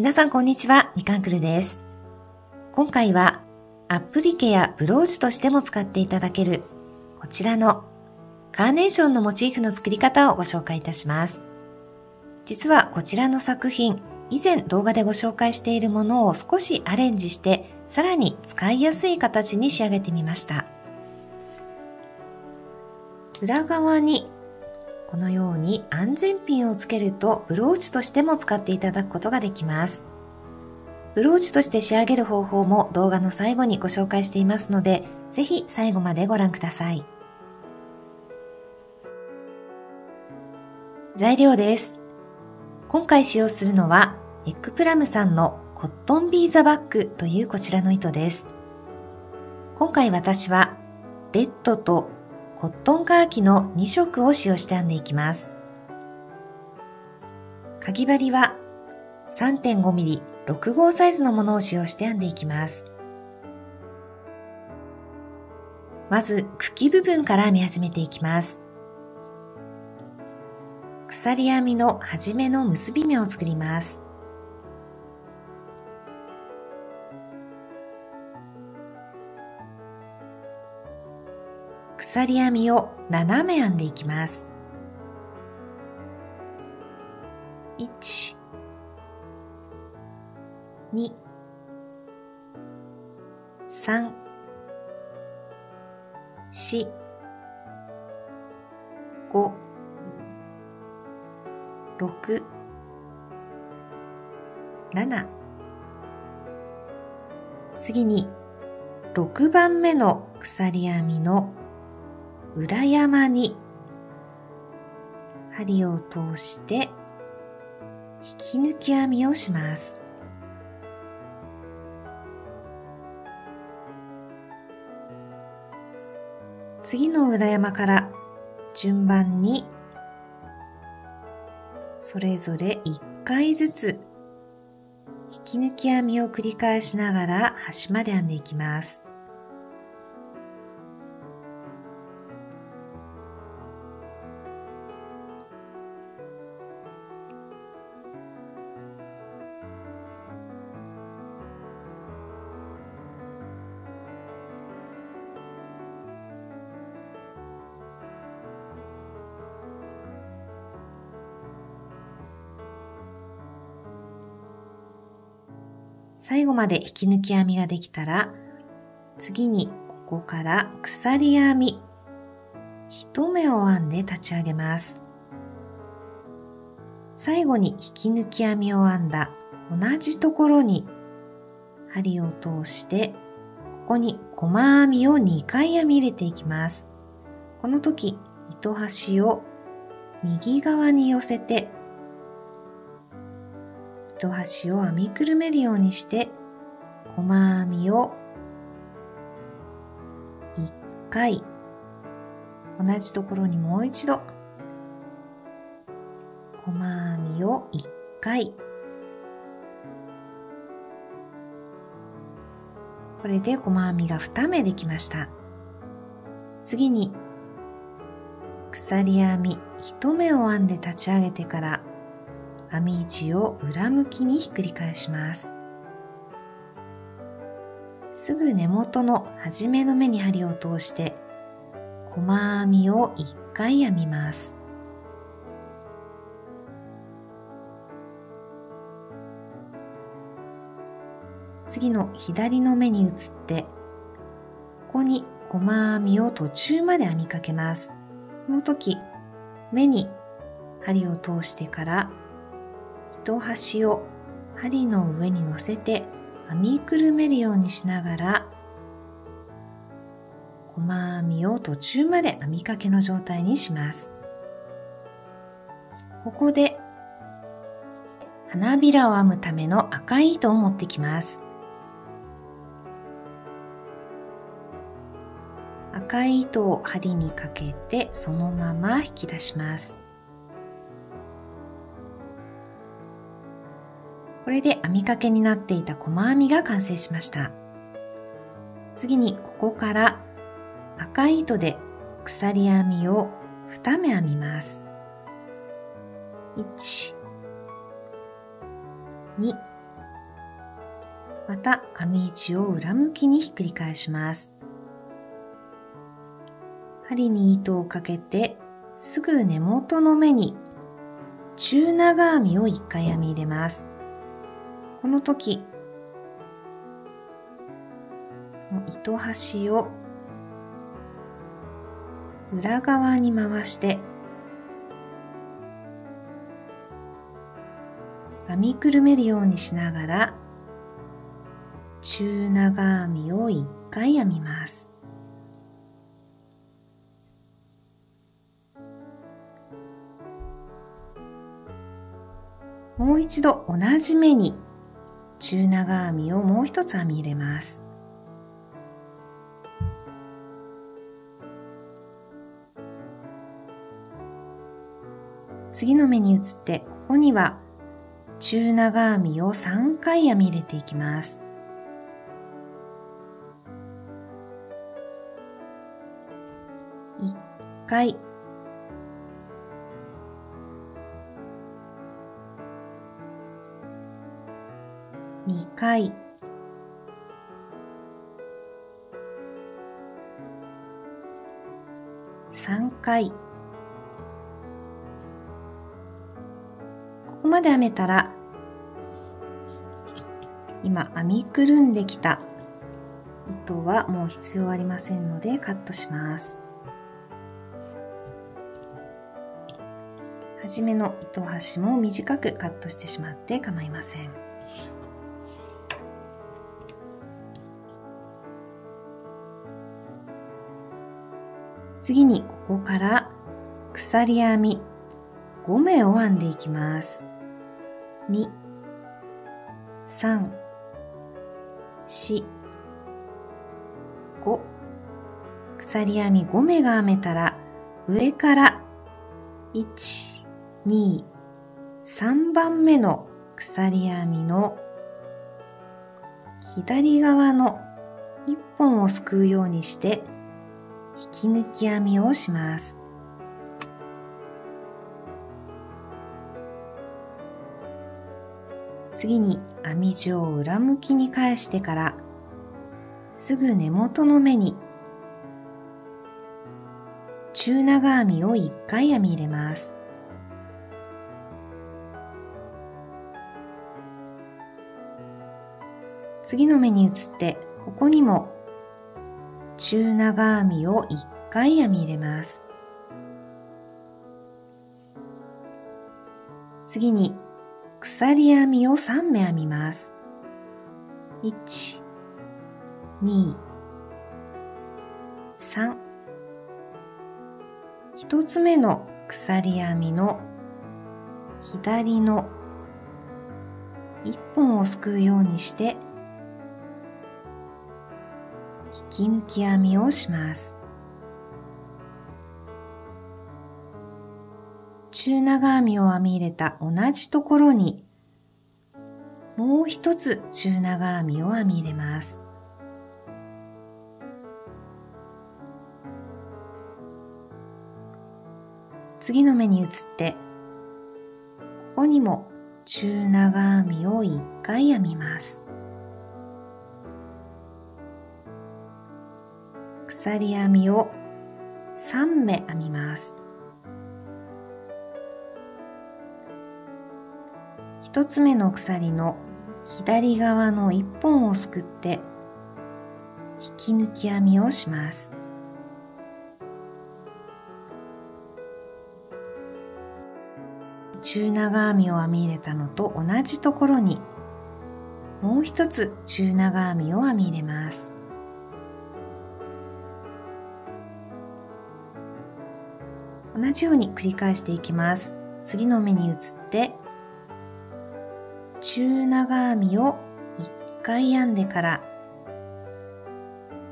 皆さんこんにちは、みかんくるです。今回はアップリケやブローチとしても使っていただけるこちらのカーネーションのモチーフの作り方をご紹介いたします。実はこちらの作品、以前動画でご紹介しているものを少しアレンジしてさらに使いやすい形に仕上げてみました。裏側にこのように安全ピンをつけるとブローチとしても使っていただくことができます。ブローチとして仕上げる方法も動画の最後にご紹介していますので、ぜひ最後までご覧ください。材料です。今回使用するのは、エッグプラムさんのコットンビーザバッグというこちらの糸です。今回私は、レッドとコットンカーキの2色を使用して編んでいきます。かぎ針は 3.5mm6 号サイズのものを使用して編んでいきます。まず茎部分から編み始めていきます。鎖編みの始めの結び目を作ります。鎖編みを斜め編んでいきます。1、2、3、4、5、6、7次に6番目の鎖編みの裏山に針を通して引き抜き編みをします。次の裏山から順番にそれぞれ1回ずつ引き抜き編みを繰り返しながら端まで編んでいきます。最後まで引き抜き編みができたら、次にここから鎖編み、一目を編んで立ち上げます。最後に引き抜き編みを編んだ同じところに針を通して、ここに細編みを2回編み入れていきます。この時、糸端を右側に寄せて糸端を編みくるめるようにして細編みを1回同じところにもう一度細編みを1回。これで細編みが2目できました。次に鎖編み1目を編んで立ち上げてから編み位置を裏向きにひっくり返します。すぐ根元の初めの目に針を通して細編みを1回編みます。次の左の目に移ってここに細編みを途中まで編みかけます。この時目に針を通してから糸端を針の上に乗せて編みくるめるようにしながら細編みを途中まで編みかけの状態にします。ここで花びらを編むための赤い糸を持ってきます。赤い糸を針にかけてそのまま引き出します。これで編みかけになっていた細編みが完成しました。次にここから赤い糸で鎖編みを2目編みます。1、2、また編み位置を裏向きにひっくり返します針に糸をかけてすぐ根元の目に中長編みを1回編み入れますこの時糸端を裏側に回して編みくるめるようにしながら中長編みを1回編みます。もう一度同じ目に中長編みをもう一つ編み入れます。次の目に移ってここには中長編みを3回編み入れていきます。1回回3回。ここまで編めたら今編みくるんできた。糸はもう必要ありませんのでカットします。はじめの糸端も短くカットしてしまって構いません。次にここから鎖編み5目を編んでいきます。2、3、4、5鎖編み5目が編めたら上から1、2、3番目の鎖編みの左側の1本をすくうようにして引き抜き編みをします。次に編み地を裏向きに返してからすぐ根元の目に中長編みを1回編み入れます。次の目に移ってここにも中長編みを1回編み入れます。次に鎖編みを3目編みます。1、2、3。一つ目の鎖編みの左の一本をすくうようにして引き抜き編みをします。中長編みを編み入れた同じところにもう一つ中長編みを編み入れます。次の目に移ってここにも中長編みを1回編みます。鎖編みを3目編みます。一つ目の鎖の左側の一本をすくって引き抜き編みをします。中長編みを編み入れたのと同じところにもう一つ中長編みを編み入れます。同じように繰り返していきます。次の目に移って、中長編みを1回編んでから、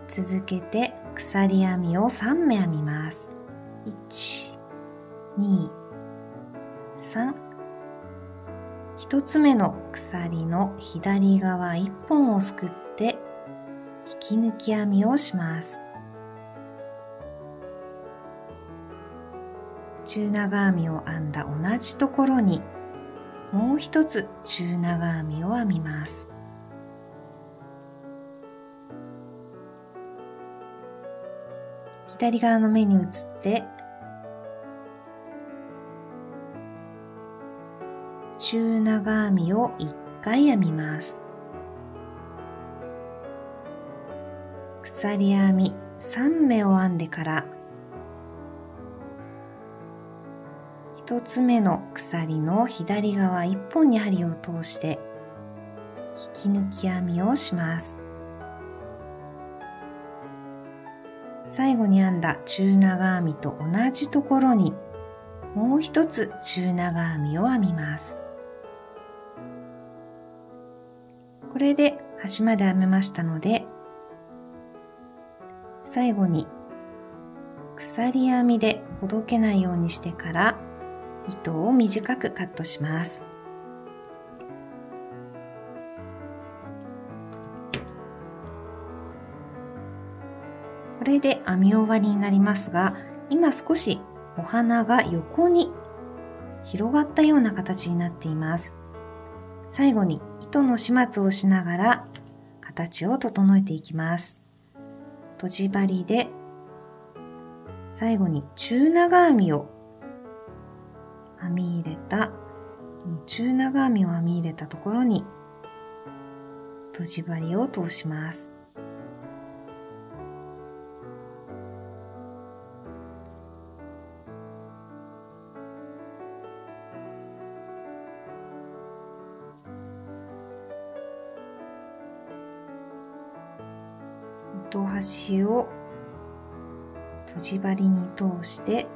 続けて鎖編みを3目編みます。1、2、3。一つ目の鎖の左側1本をすくって引き抜き編みをします。中長編みを編んだ同じところにもう一つ中長編みを編みます。左側の目に移って中長編みを1回編みます。鎖編み3目を編んでから1つ目の鎖の左側1本に針を通して引き抜き編みをします。最後に編んだ中長編みと同じところにもう一つ中長編みを編みます。これで端まで編めましたので最後に鎖編みでほどけないようにしてから糸を短くカットします。これで編み終わりになりますが、今少しお花が横に広がったような形になっています。最後に糸の始末をしながら形を整えていきます。とじ針で最後に中長編みを編み入れた中長編みを編み入れたところにとじ針を通します。糸端をとじ針に通して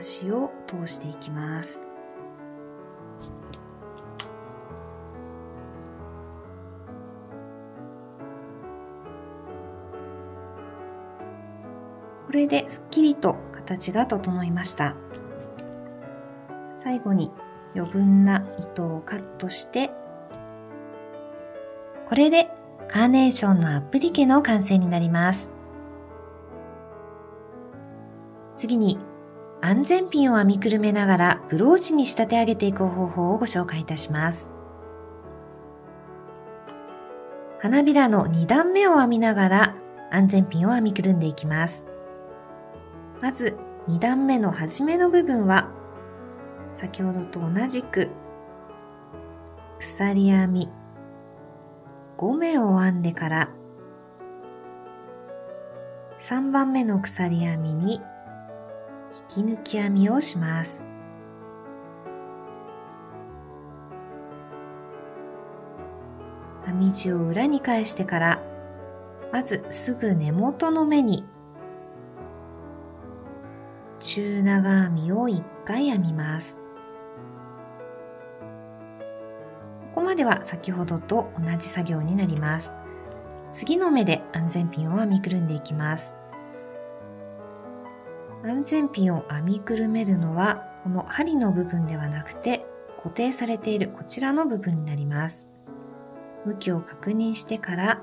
糸端を通していきます。これですっきりと形が整いました。最後に余分な糸をカットして、これでカーネーションのアプリケの完成になります。次に安全ピンを編みくるめながらブローチに仕立て上げていく方法をご紹介いたします。花びらの2段目を編みながら安全ピンを編みくるんでいきます。まず2段目の初めの部分は先ほどと同じく鎖編み5目を編んでから3番目の鎖編みに引き抜き編みをします。編み地を裏に返してから、まずすぐ根元の目に中長編みを1回編みます。ここまでは先ほどと同じ作業になります。次の目で安全ピンを編みくるんでいきます。安全ピンを編みくるめるのはこの針の部分ではなくて固定されているこちらの部分になります。向きを確認してから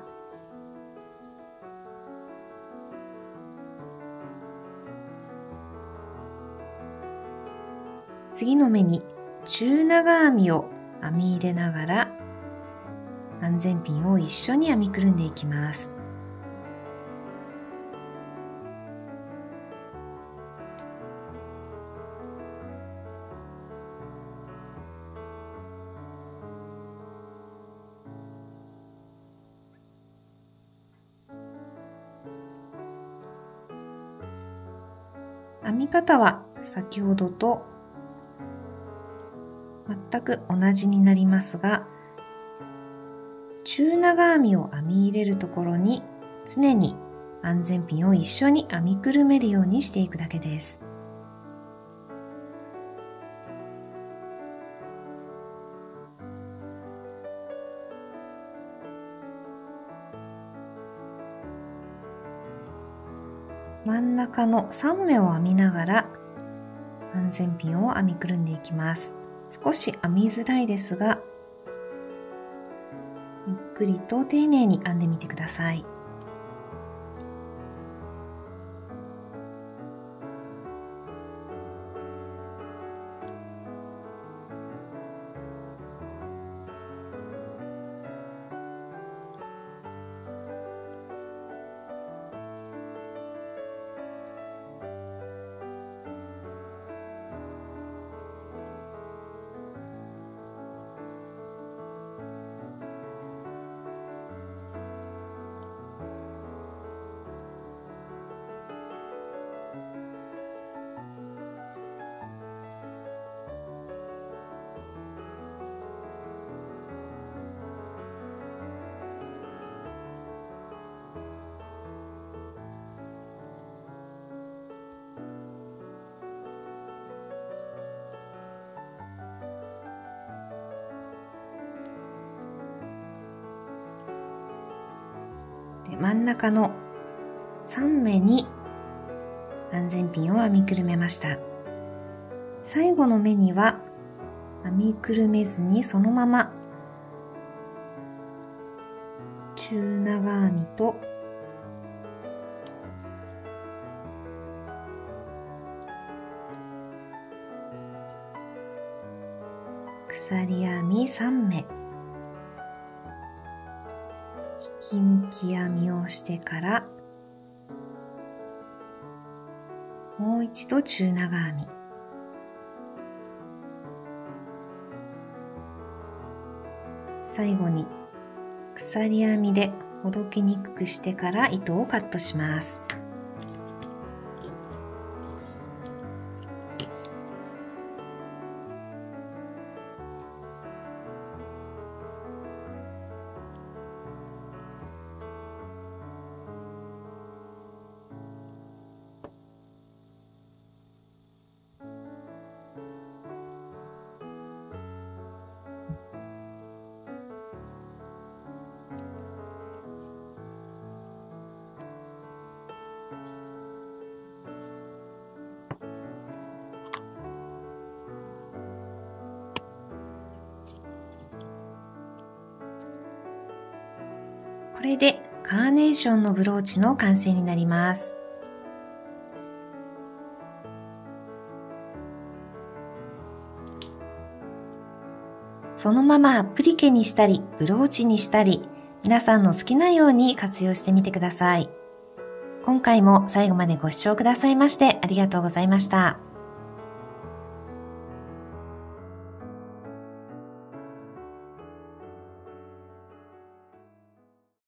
次の目に中長編みを編み入れながら安全ピンを一緒に編みくるんでいきます。編み方は先ほどと全く同じになりますが中長編みを編み入れるところに常に安全ピンを一緒に編みくるめるようにしていくだけです。真ん中の3目を編みながら安全ピンを編みくるんでいきます。少し編みづらいですが、ゆっくりと丁寧に編んでみてください。真ん中の3目に安全ピンを編みくるめました。最後の目には編みくるめずにそのまま中長編みと鎖編み3目引き抜き編みをしてからもう一度中長編み最後に鎖編みでほどきにくくしてから糸をカットします。これでカーネーションのブローチの完成になります。そのままアプリケにしたり、ブローチにしたり、皆さんの好きなように活用してみてください。今回も最後までご視聴くださいましてありがとうございました。